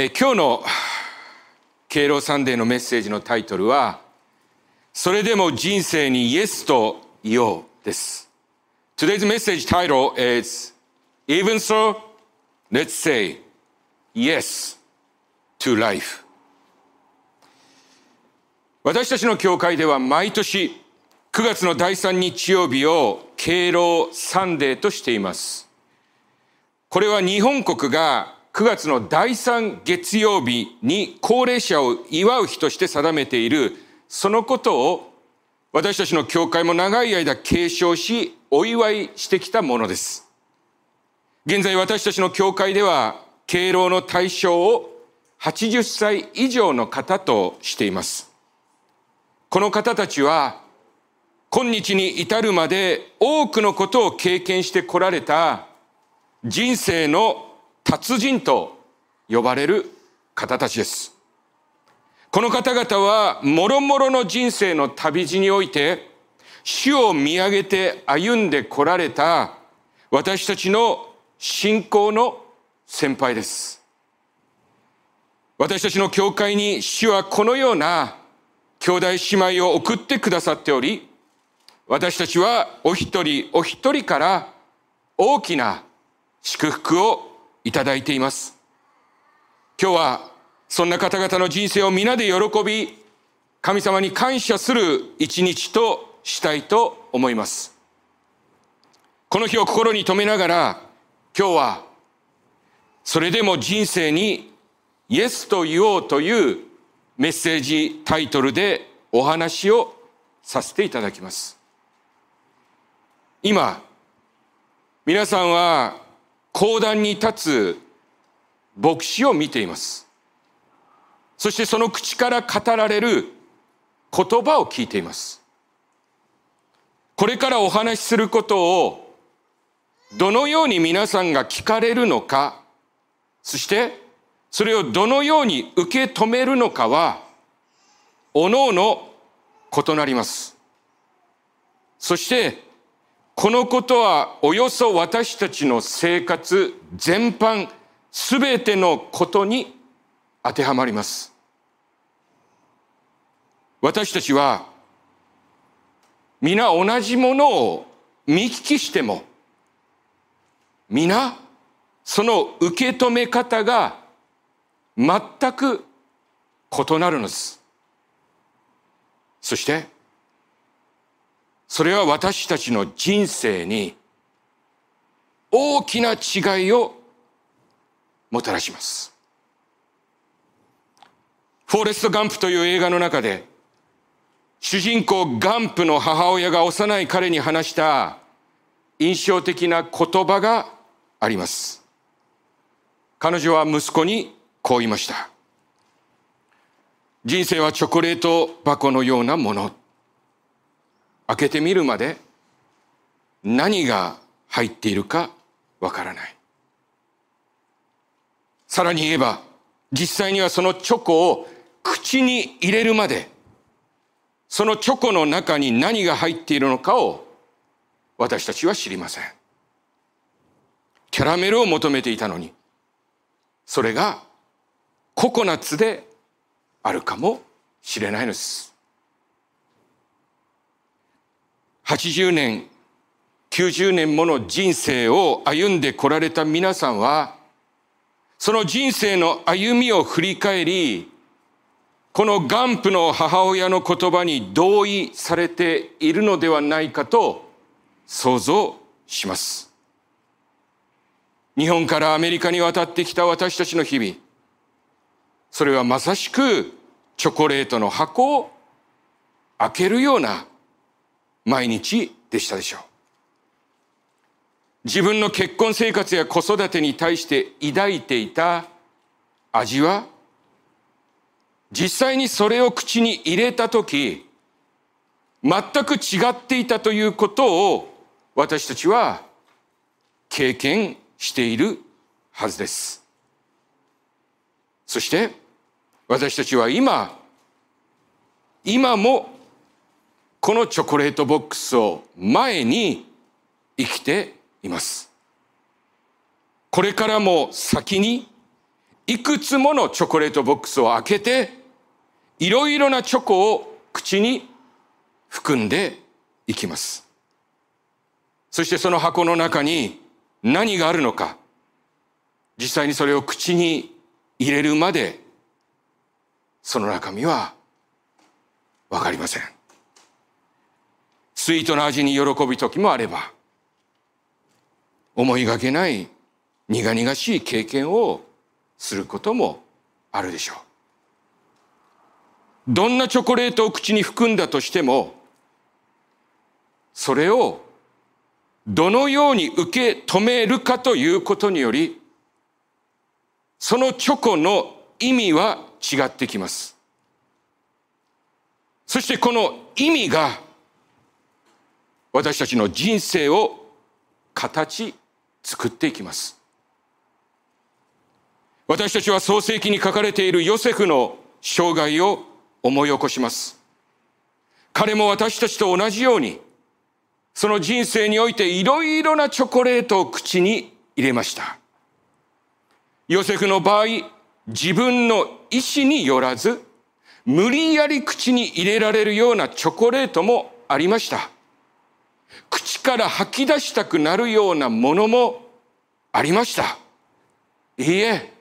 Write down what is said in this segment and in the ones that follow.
え今日の敬老サンデーのメッセージのタイトルは、それでも人生にイエスと言おうです。Today's message title is Even so, let's say yes to life. 私たちの教会では毎年9月の第3日曜日を敬老サンデーとしています。これは日本国が9月の第3月曜日に高齢者を祝う日として定めているそのことを私たちの教会も長い間継承しお祝いしてきたものです。現在私たちの教会では敬老の対象を80歳以上の方としています。この方たちは今日に至るまで多くのことを経験してこられた人生の達人と呼ばれる方たちです。この方々は、もろもろの人生の旅路において、主を見上げて歩んでこられた私たちの信仰の先輩です。私たちの教会に主はこのような兄弟姉妹を送ってくださっており、私たちはお一人お一人から大きな祝福をいただいています。今日はそんな方々の人生を皆で喜び、神様に感謝する一日としたいと思います。この日を心に留めながら、今日はそれでも人生にイエスと言おうというメッセージタイトルでお話をさせていただきます。今、皆さんは講談に立つ牧師を見ています。そしてその口から語られる言葉を聞いています。これからお話しすることをどのように皆さんが聞かれるのか、そしてそれをどのように受け止めるのかは、おのおの異なります。そしてこのことはおよそ私たちの生活全般すべてのことに当てはまります。私たちは皆同じものを見聞きしても皆その受け止め方が全く異なるのです。そしてそれは私たちの人生に大きな違いをもたらします。フォーレスト・ガンプという映画の中で、主人公ガンプの母親が幼い彼に話した印象的な言葉があります。彼女は息子にこう言いました。人生はチョコレート箱のようなもの。開けてみるまで何が入っているかわからない。さらに言えば、実際にはそのチョコを口に入れるまで、そのチョコの中に何が入っているのかを私たちは知りません。キャラメルを求めていたのに、それがココナッツであるかもしれないのです。80年、90年もの人生を歩んでこられた皆さんは、その人生の歩みを振り返り、この元プの母親の言葉に同意されているのではないかと想像します。日本からアメリカに渡ってきた私たちの日々、それはまさしくチョコレートの箱を開けるような毎日でしたでしょう。自分の結婚生活や子育てに対して抱いていた味は、実際にそれを口に入れたとき、全く違っていたということを私たちは経験しているはずです。そして私たちは今、今もこのチョコレートボックスを前に生きています。これからも先にいくつものチョコレートボックスを開けて、いろいろなチョコを口に含んでいきます。そしてその箱の中に何があるのか、実際にそれを口に入れるまで、その中身はわかりません。スイートな味に喜ぶ時もあれば、思いがけない苦々しい経験をすることもあるでしょう。どんなチョコレートを口に含んだとしても、それをどのように受け止めるかということにより、そのチョコの意味は違ってきます。そしてこの意味が私たちの人生を形作っていきます。私たちは創世記に書かれているヨセフの生涯を思い起こします。彼も私たちと同じようにその人生においていろいろなチョコレートを口に入れました。ヨセフの場合、自分の意思によらず、無理やり口に入れられるようなチョコレートもありました。口から吐き出したくなるようなものもありました。いいえ、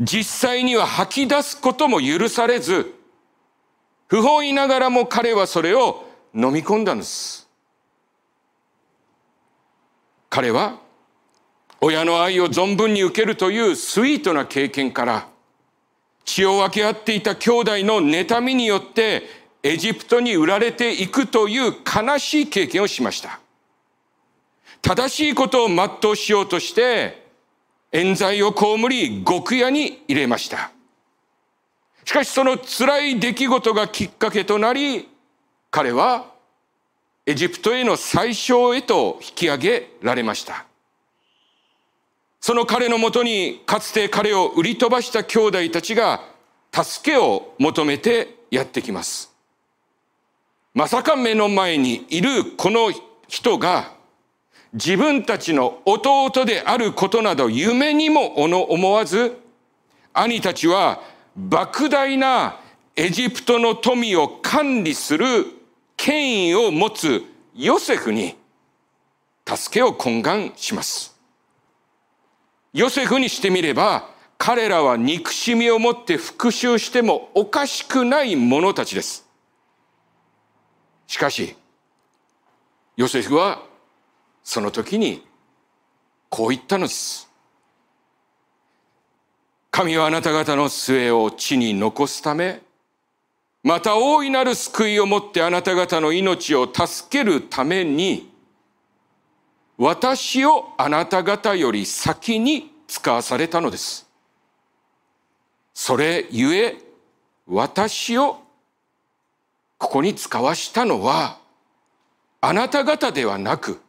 実際には吐き出すことも許されず、不本意ながらも彼はそれを飲み込んだんです。彼は親の愛を存分に受けるというスイートな経験から血を分け合っていた兄弟の妬みによってエジプトに売られていくという悲しい経験をしました。正しいことを全うしようとして冤罪を被り極屋に入れました。しかしその辛い出来事がきっかけとなり彼はエジプトへの最小へと引き上げられました。その彼のもとにかつて彼を売り飛ばした兄弟たちが助けを求めてやってきます。まさか目の前にいるこの人が自分たちの弟であることなど夢にも思わず兄たちは莫大なエジプトの富を管理する権威を持つヨセフに助けを懇願します。ヨセフにしてみれば彼らは憎しみを持って復讐してもおかしくない者たちです。しかし、ヨセフはその時にこう言ったのです。神はあなた方の末を地に残すためまた大いなる救いをもってあなた方の命を助けるために、私をあなた方より先に使わされたのです。それゆえ、私をここに使わしたのは、あなた方ではなく、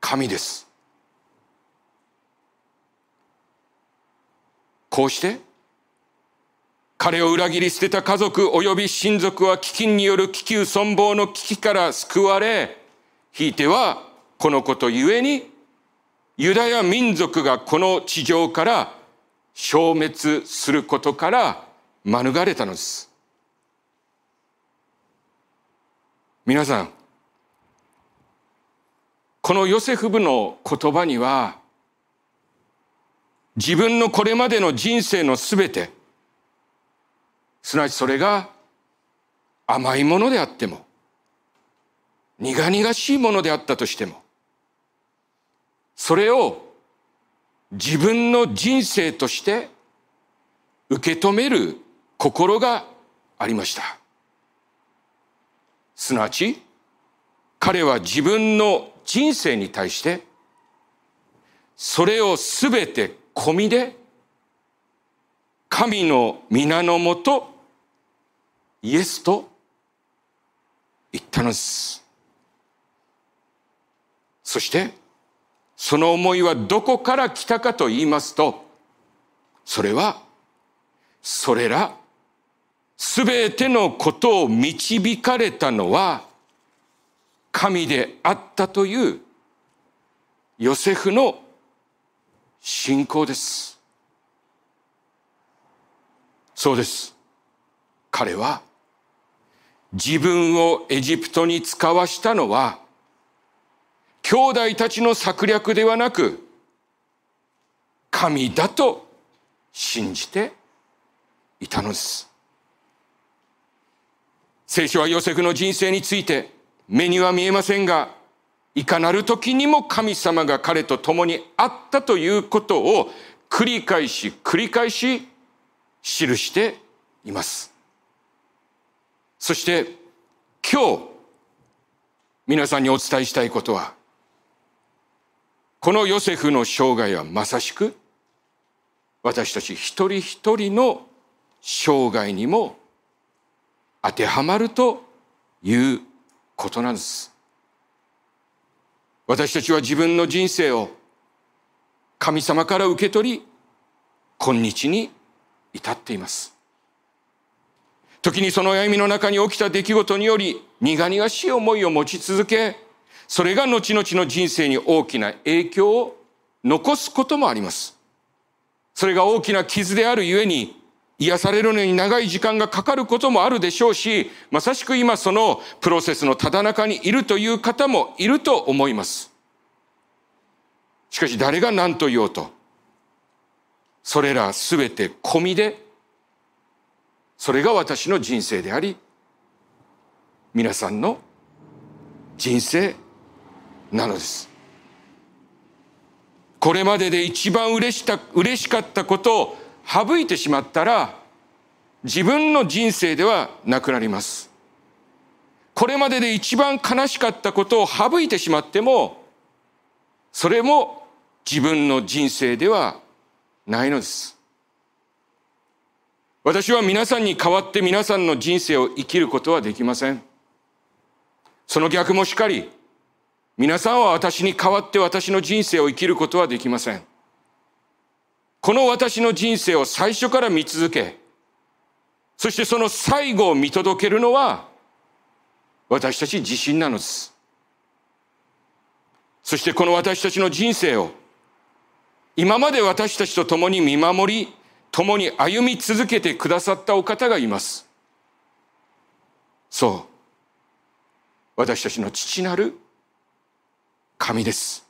神です。こうして、彼を裏切り捨てた家族及び親族は飢饉による危急存亡の危機から救われ、ひいてはこのことゆえに、ユダヤ民族がこの地上から消滅することから免れたのです。皆さん、このヨセフ部の言葉には、自分のこれまでの人生のすべて、すなわちそれが甘いものであっても、苦々しいものであったとしても、それを自分の人生として受け止める心がありました。すなわち、彼は自分の人生に対して、それをすべて込みで、神の皆のもとイエスと言ったのです。そして、その思いはどこから来たかと言いますと、それは、それら、すべてのことを導かれたのは、神であったという、ヨセフの信仰です。そうです。彼は自分をエジプトに使わしたのは兄弟たちの策略ではなく神だと信じていたのです。聖書はヨセフの人生について目には見えませんが、いかなる時にも神様が彼と共にあったということを繰り返し繰り返し記しています。そして今日皆さんにお伝えしたいことはこのヨセフの生涯はまさしく私たち一人一人の生涯にも当てはまるということなんです。私たちは自分の人生を神様から受け取り、今日に至っています。時にその歩みの中に起きた出来事により苦々しい思いを持ち続け、それが後々の人生に大きな影響を残すこともあります。それが大きな傷であるゆえに癒されるのに長い時間がかかることもあるでしょうし、まさしく今そのプロセスのただ中にいるという方もいると思います。しかし誰が何と言おうと、それらすべて込みで、それが私の人生であり、皆さんの人生なのです。これまでで一番嬉した嬉しかったことを省いてしまったら自分の人生ではなくなります。これまでで一番悲しかったことを省いてしまってもそれも自分の人生ではないのです。私は皆さんに代わって皆さんの人生を生きることはできません。その逆もしかり、皆さんは私に代わって私の人生を生きることはできません。この私の人生を最初から見続け、そしてその最後を見届けるのは私たち自身なのです。そしてこの私たちの人生を今まで私たちと共に見守り、共に歩み続けてくださったお方がいます。そう。私たちの父なる神です。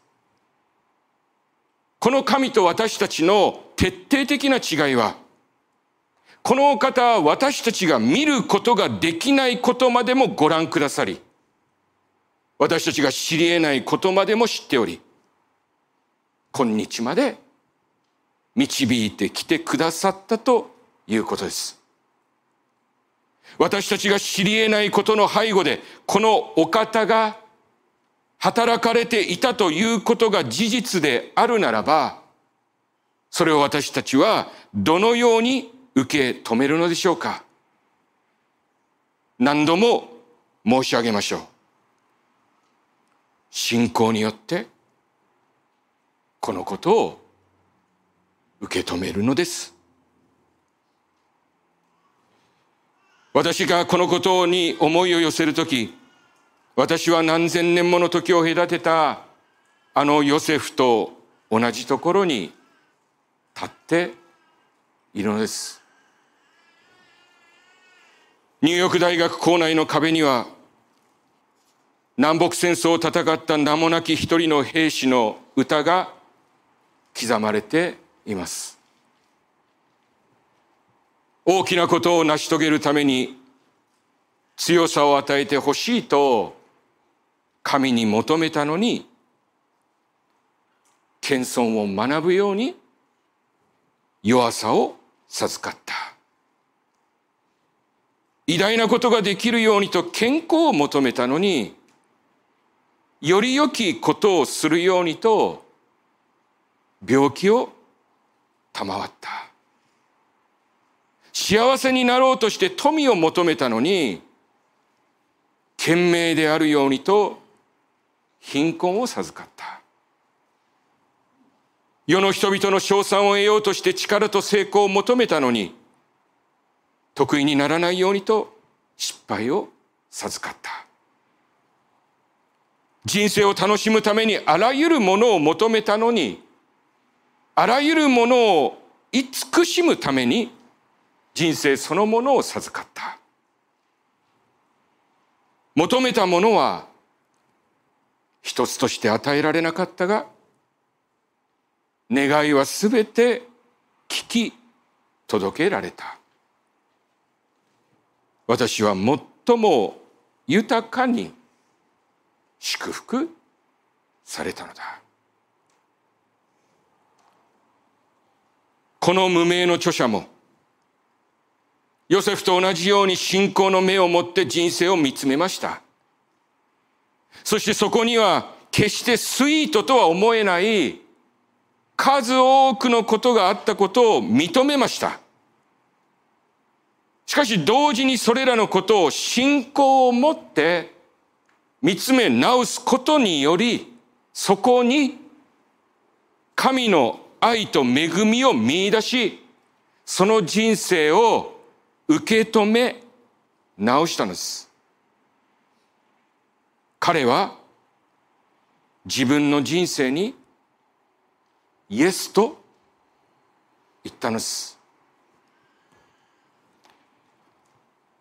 この神と私たちの徹底的な違いは、このお方は私たちが見ることができないことまでもご覧くださり、私たちが知り得ないことまでも知っており、今日まで導いてきてくださったということです。私たちが知り得ないことの背後で、このお方が働かれていたということが事実であるならば、それを私たちはどのように受け止めるのでしょうか？何度も申し上げましょう。信仰によってこのことを受け止めるのです。私がこのことに思いを寄せるとき、私は何千年もの時を隔てたあのヨセフと同じところに立っているのです。ニューヨーク大学校内の壁には南北戦争を戦った名もなき一人の兵士の歌が刻まれています。大きなことを成し遂げるために強さを与えてほしいと神に求めたのに、謙遜を学ぶように弱さを授かった。偉大なことができるようにと健康を求めたのに、より良きことをするようにと病気を賜った。幸せになろうとして富を求めたのに、賢明であるようにと貧困を授かった。世の人々の称賛を得ようとして力と成功を求めたのに、得意にならないようにと失敗を授かった。人生を楽しむためにあらゆるものを求めたのに、あらゆるものを慈しむために人生そのものを授かった。求めたものは一つとして与えられなかったが、願いはすべて聞き届けられた。私は最も豊かに祝福されたのだ。この無名の著者も、ヨセフと同じように信仰の目を持って人生を見つめました。そしてそこには決してスイートとは思えない数多くのことがあったことを認めました。しかし同時にそれらのことを信仰を持って見つめ直すことによりそこに神の愛と恵みを見出しその人生を受け止め直したのです。彼は自分の人生にイエスと言ったのです。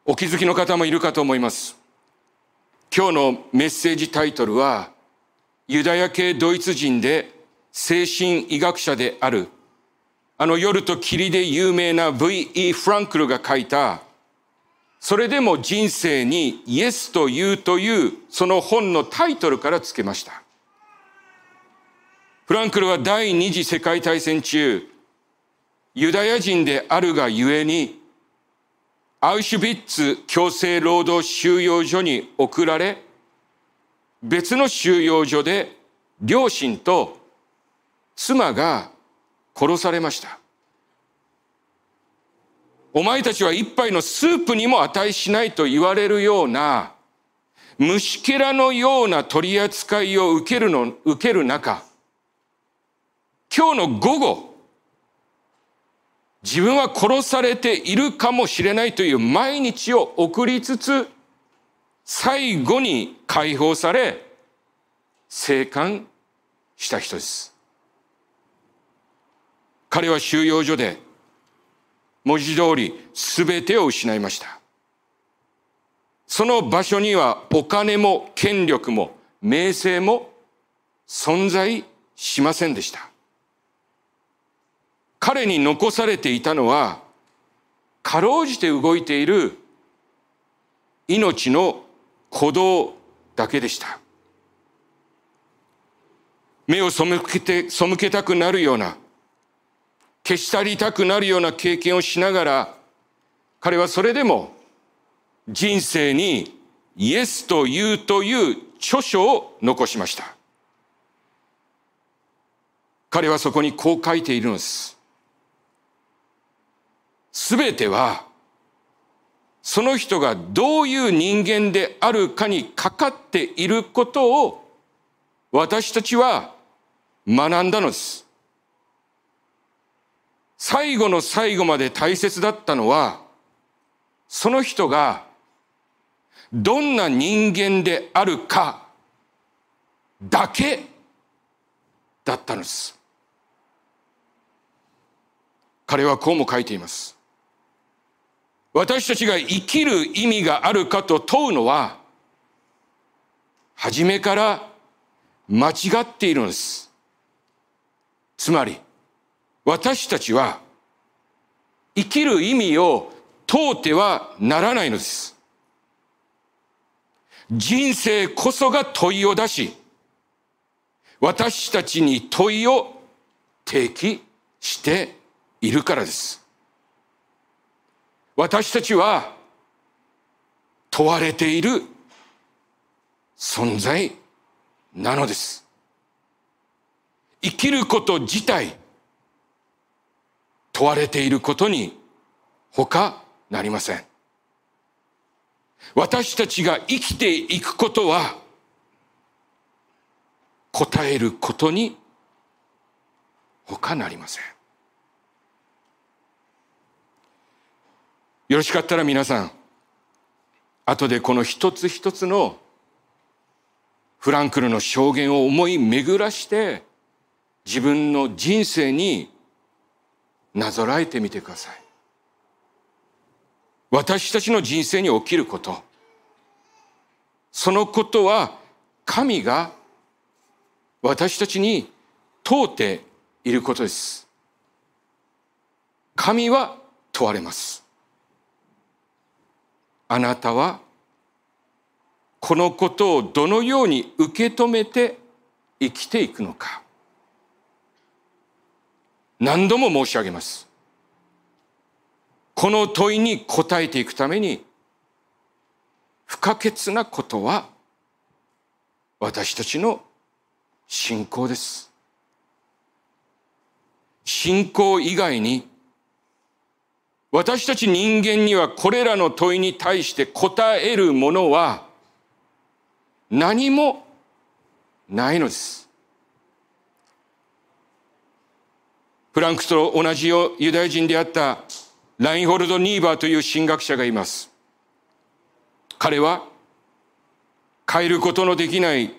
お気づきの方もいるかと思います。今日のメッセージタイトルは、ユダヤ系ドイツ人で精神医学者である、あの夜と霧で有名な V.E. フランクルが書いた、それでも人生にイエスと言うというその本のタイトルから付けました。フランクルは第二次世界大戦中、ユダヤ人であるがゆえに、アウシュビッツ強制労働収容所に送られ、別の収容所で両親と妻が殺されました。お前たちは一杯のスープにも値しないと言われるような、虫けらのような取り扱いを受けるの、受ける中、今日の午後、自分は殺されているかもしれないという毎日を送りつつ、最後に解放され、生還した人です。彼は収容所で、文字通り全てを失いました。その場所にはお金も権力も名声も存在しませんでした。彼に残されていたのは、かろうじて動いている命の鼓動だけでした。目を背けて、背けたくなるような、消し去りたくなるような経験をしながら、彼はそれでも人生にイエスというという著書を残しました。彼はそこにこう書いているのです。すべては、その人がどういう人間であるかにかかっていることを私たちは学んだのです。最後の最後まで大切だったのは、その人がどんな人間であるかだけだったのです。彼はこうも書いています。私たちが生きる意味があるかと問うのは、初めから間違っているのです。つまり、私たちは生きる意味を問うてはならないのです。人生こそが問いを出し、私たちに問いを提起しているからです。私たちは問われている存在なのです。生きること自体問われていることに他なりません。私たちが生きていくことは答えることに他なりません。よろしかったら皆さん、後でこの一つ一つのフランクルの証言を思い巡らして自分の人生になぞらえてみてください。私たちの人生に起きること。そのことは神が私たちに問うていることです。神は問われます。あなたはこのことをどのように受け止めて生きていくのか。何度も申し上げます。この問いに答えていくために不可欠なことは私たちの信仰です。信仰以外に私たち人間にはこれらの問いに対して答えるものは何もないのです。フランクスと同じユダヤ人であったラインホルド・ニーバーという神学者がいます。彼は変えることのできない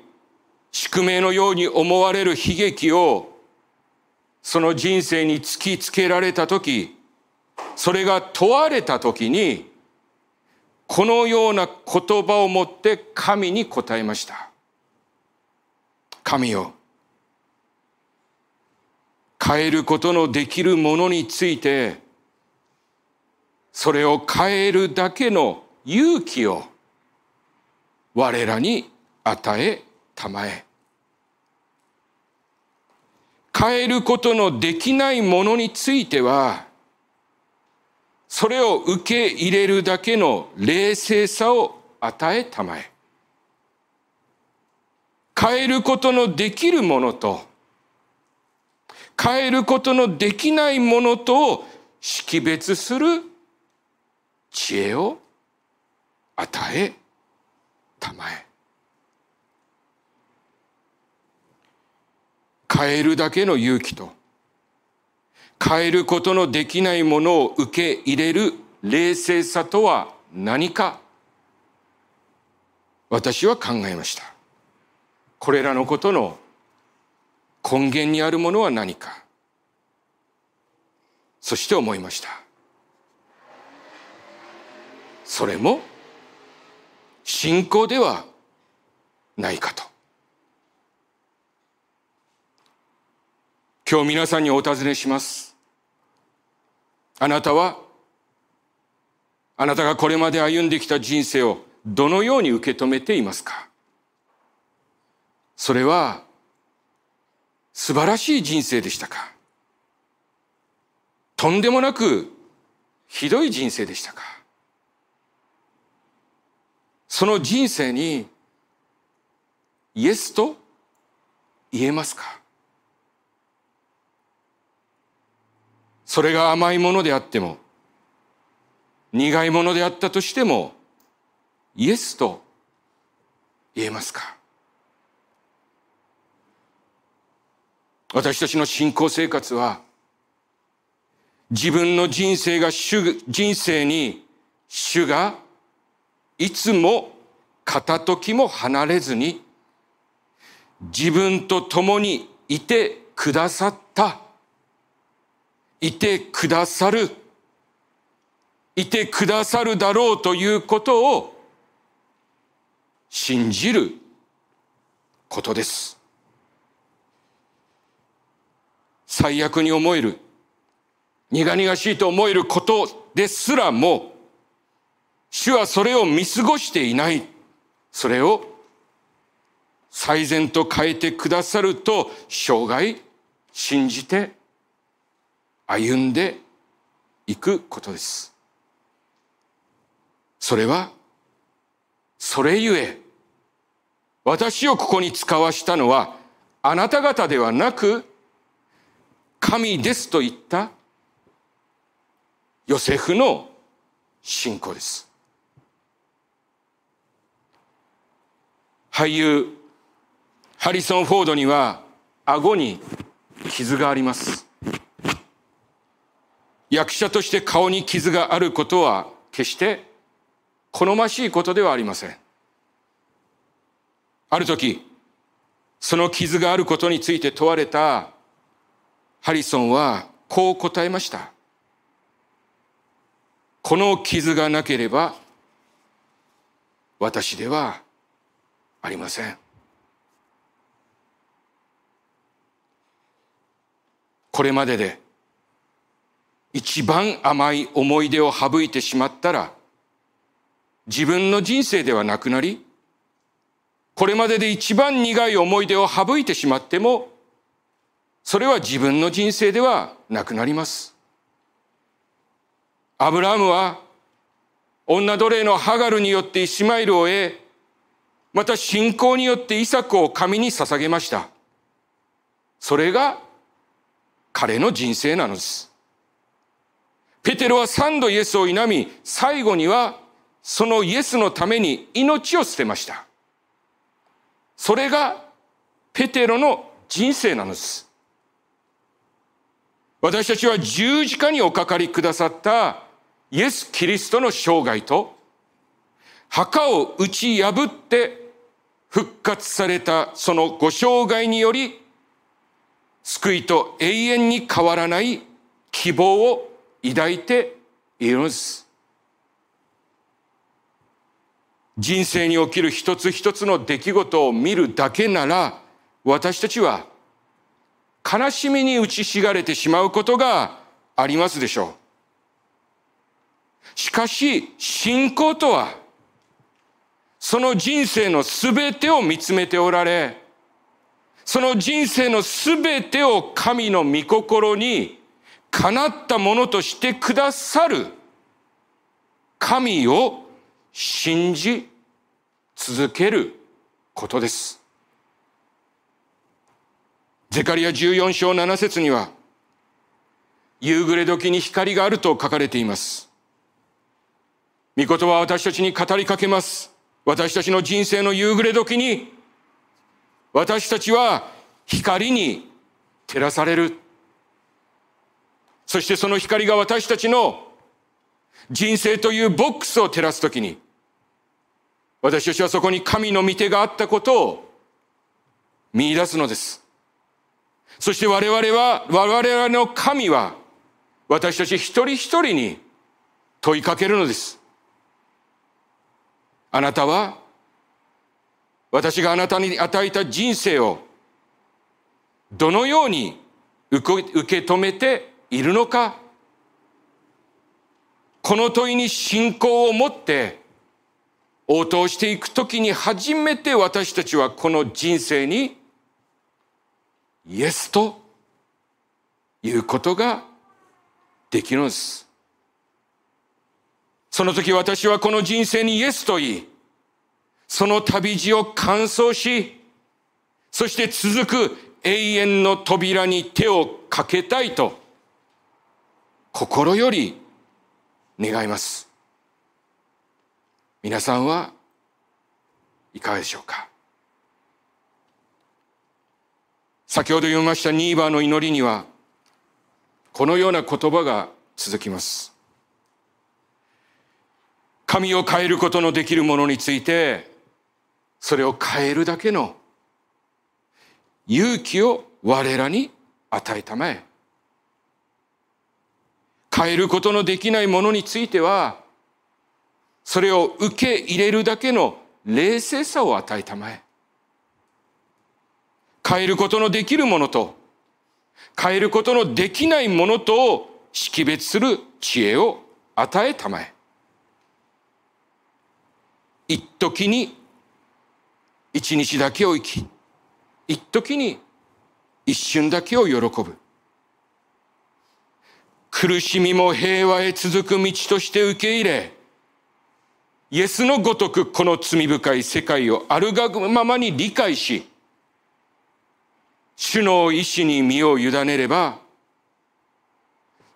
宿命のように思われる悲劇をその人生に突きつけられた時それが問われた時にこのような言葉を持って神に答えました神よ変えることのできるものについてそれを変えるだけの勇気を我らに与えたまえ。変えることのできないものについてはそれを受け入れるだけの冷静さを与えたまえ。変えることのできるものと変えることのできないものと識別する知恵を与えたまえ。変えるだけの勇気と変えることのできないものを受け入れる冷静さとは何か。私は考えました。これらのことの根源にあるものは何か。そして思いました。それも信仰ではないかと。今日皆さんにお尋ねします。あなたはあなたがこれまで歩んできた人生をどのように受け止めていますか？それは素晴らしい人生でしたか？とんでもなくひどい人生でしたか？その人生にイエスと言えますか？それが甘いものであっても苦いものであったとしてもイエスと言えますか？私たちの信仰生活は自分の人生が主人生に主がいつも片時も離れずに自分と共にいてくださった。いてくださる。いてくださるだろうということを信じることです。最悪に思える、苦々しいと思えることですらも、主はそれを見過ごしていない。それを最善と変えてくださると生涯信じて歩んでいくことです。それはそれゆえ私をここに使わしたのはあなた方ではなく神ですと言ったヨセフの信仰です。俳優ハリソン・フォードには顎に傷があります役者として顔に傷があることは決して好ましいことではありませんある時その傷があることについて問われたハリソンはこう答えましたこの傷がなければ私ではありません。これまでで一番甘い思い出を省いてしまったら自分の人生ではなくなりこれまでで一番苦い思い出を省いてしまってもそれは自分の人生ではなくなります。アブラハムは女奴隷のハガルによってイスマイルを得、また信仰によってイサクを神に捧げました。それが彼の人生なのです。ペテロは三度イエスを否み、最後にはそのイエスのために命を捨てました。それがペテロの人生なのです。私たちは十字架におかかりくださったイエス・キリストの生涯と墓を打ち破って復活されたそのご生涯により救いと永遠に変わらない希望を抱いているのです。人生に起きる一つ一つの出来事を見るだけなら私たちは悲しみに打ちひがれてしまうことがありますでしょう。しかし信仰とはその人生のすべてを見つめておられその人生のすべてを神の御心にかなったものとしてくださる神を信じ続けることです。ゼカリア14章7節には、夕暮れ時に光があると書かれています。御言葉は私たちに語りかけます。私たちの人生の夕暮れ時に私たちは光に照らされる。そしてその光が私たちの人生というボックスを照らすときに、私たちはそこに神の御手があったことを見出すのです。そして我々は、我々の神は、私たち一人一人に問いかけるのです。あなたは私があなたに与えた人生をどのように受け止めているのかこの問いに信仰を持って応答していくときに初めて私たちはこの人生にイエスということができるのです。その時私はこの人生にイエスと言い、その旅路を完走し、そして続く永遠の扉に手をかけたいと、心より願います。皆さんはいかがでしょうか？先ほど読みましたニーバーの祈りには、このような言葉が続きます。神を変えることのできるものについて、それを変えるだけの勇気を我らに与えたまえ。変えることのできないものについては、それを受け入れるだけの冷静さを与えたまえ。変えることのできるものと、変えることのできないものとを識別する知恵を与えたまえ。一時に一日だけを生き、一時に一瞬だけを喜ぶ。苦しみも平和へ続く道として受け入れ、イエスのごとくこの罪深い世界をあるがままに理解し、主の意志に身を委ねれば、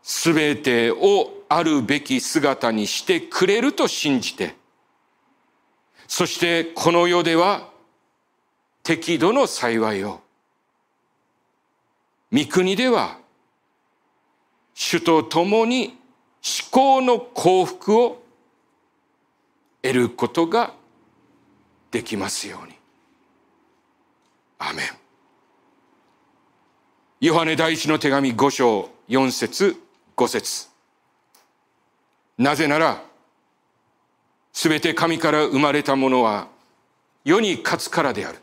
すべてをあるべき姿にしてくれると信じて、そしてこの世では適度の幸いを。御国では、主と共に至高の幸福を得ることができますように。アメン。ヨハネ第一の手紙5章4節5節なぜなら、すべて神から生まれたものは世に勝つからである。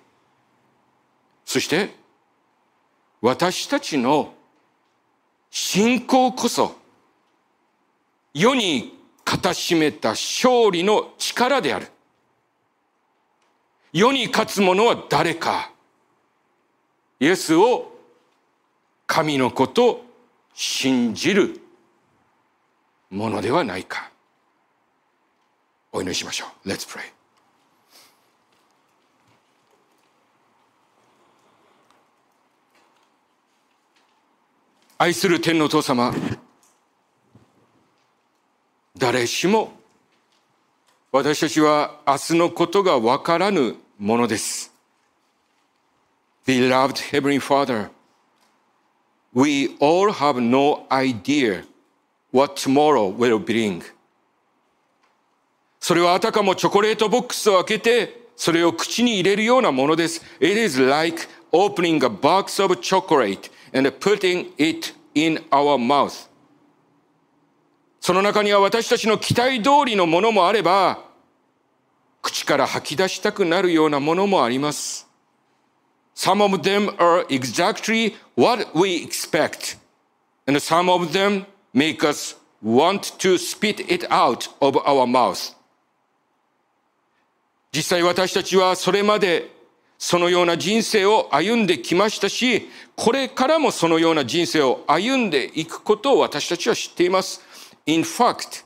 そして、私たちの信仰こそ、世に固しめた勝利の力である。世に勝つ者は誰か。イエスを神の子と信じるものではないか。お祈りしましょう。Let's pray. 愛する天のお父様、誰しも私たちは明日のことがわからぬものです。Beloved Heavenly Father, we all have no idea what tomorrow will bring. それはあたかもチョコレートボックスを開けて、それを口に入れるようなものです。It is like opening a box of chocolate and putting it in our mouth. その中には私たちの期待通りのものもあれば、口から吐き出したくなるようなものもあります。Some of them are exactly what we expect, and some of them make us want to spit it out of our mouth. 実際私たちはそれまでそのような人生を歩んできましたし、これからもそのような人生を歩んでいくことを私たちは知っています。In fact,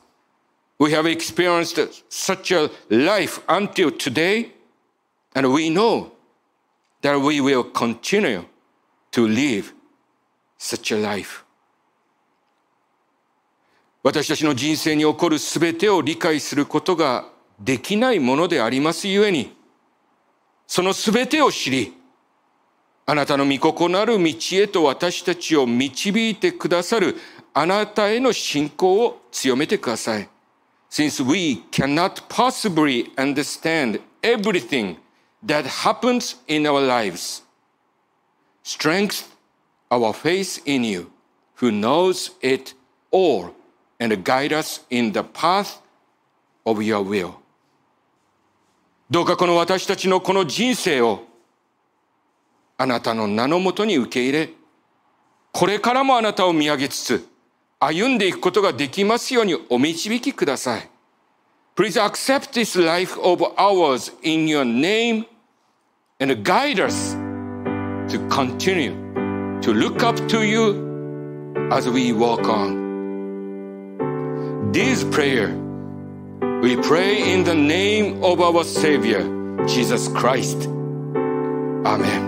we have experienced such a life until today, and we know that we will continue to live such a life. 私たちの人生に起こるすべてを理解することができないものでありますゆえに、そのすべてを知り、あなたの御心なる道へと私たちを導いてくださるあなたへの信仰を強めてください。Since we cannot possibly understand everything that happens in our lives. Strength our faith in you, who knows it all and guide us in the path of your will. どうかこの私たちのこの人生をあなたの名のもとに受け入れ、これからもあなたを見上げつつ、歩んでいくことができますようにお導きください。Please accept this life of ours in your name and guide us to continue to look up to you as we walk on. This prayer we pray in the name of our Savior, Jesus Christ. Amen.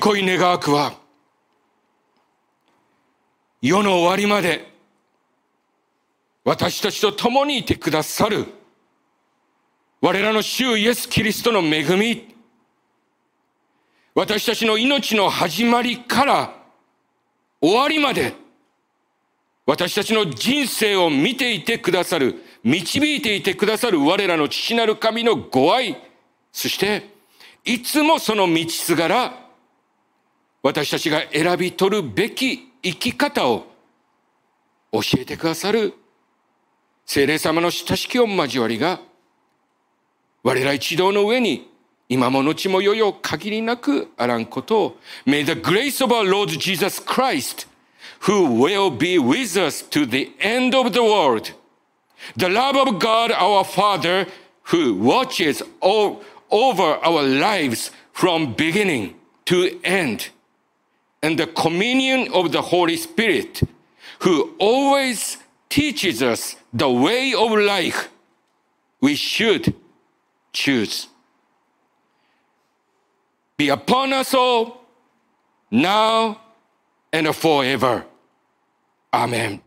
恋願わくは、世の終わりまで、私たちと共にいてくださる、我らの主イエス・キリストの恵み、私たちの命の始まりから終わりまで、私たちの人生を見ていてくださる、導いていてくださる我らの父なる神のご愛、そして、いつもその道すがら、私たちが選び取るべき生き方を教えてくださる聖霊様の親しき御交わりが我ら一同の上に今も後もよよ限りなくあらんことを May the grace of our Lord Jesus Christ who will be with us to the end of the world. The love of God our Father who watches over our lives from beginning to end. And the communion of the Holy Spirit who always teaches us the way of life we should choose. Be upon us all, now and forever. Amen.